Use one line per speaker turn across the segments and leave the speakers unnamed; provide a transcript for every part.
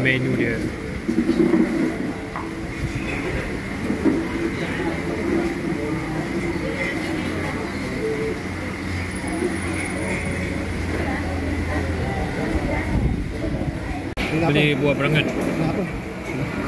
Menu dia. Beli buah berangan.
Apa?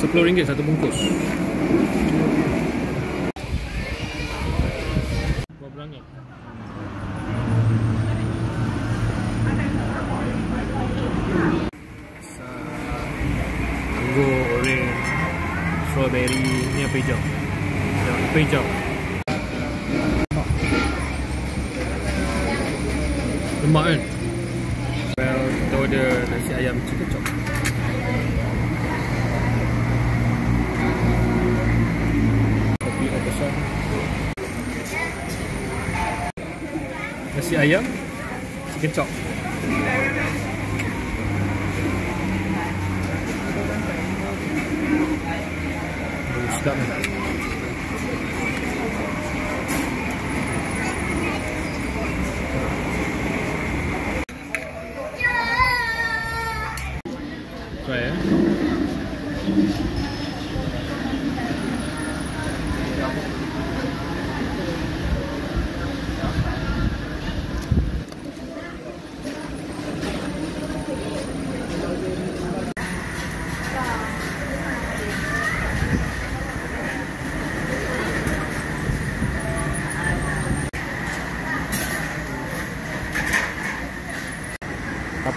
RM10 satu bungkus. Buah berangan. Anggur, orange, strawberry, ni apa hijau? Apa hijau? Lemak kan? Well, kita order nasi ayam chicken chop. Nasi ayam chop. Oh, sedap ni. Try eh.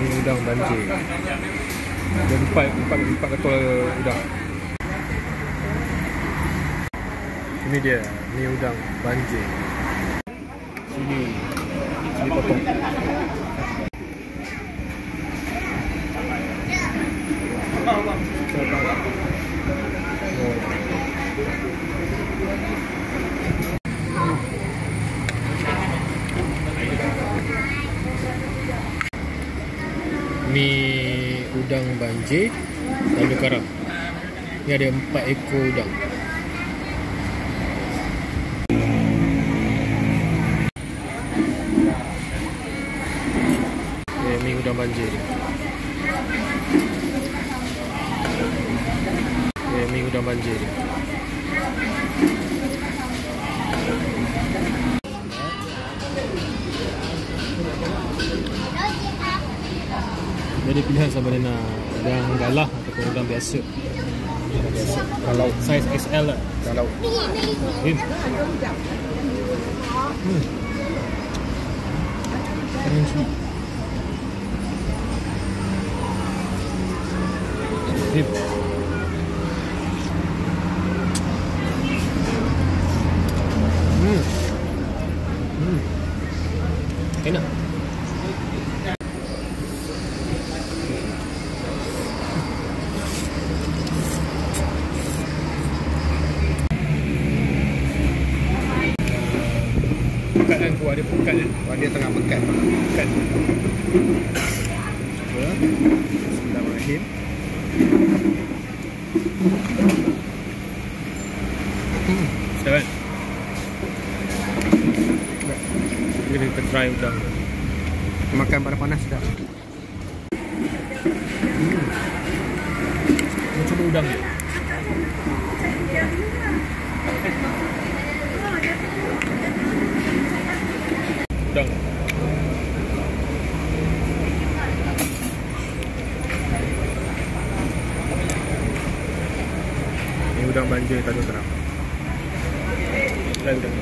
Ni udang banjir. Ada empat, empat, empat ketul udang. Ini dia, ni udang banjir. Sini, sini potong. Oh. Mi udang banjir lalu garam. Ni ada empat ekor udang. Okay, mi udang banjir. Okay, mi udang banjir. Jadi pilihan sama ada nak udang galah ataupun udang biasa.
Biasa. Kalau
Saiz XL lah.
kalau
Him. Hmm. Crunchy. Him. Kuah dia pekat kan.
kalau dia tengah pekat.
Pekat.
Cuba. Bismillahirrahmanirrahim.
Sedap kan? Kita kita try udang.
Makan pada panas sedap.
Kita cuba udang ni. Đừng ini udang banjir tadi terang. Try udang.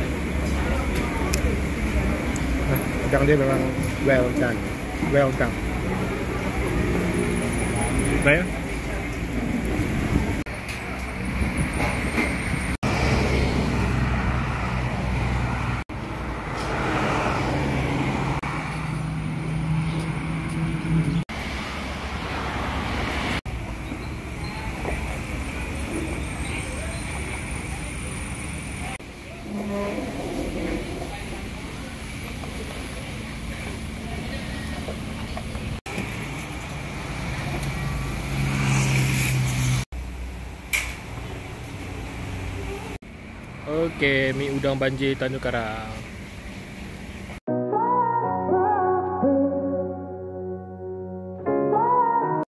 Nah, udang dia memang well done. Well done.
Try ya. Okey, mi udang banjir Tanjung Karang.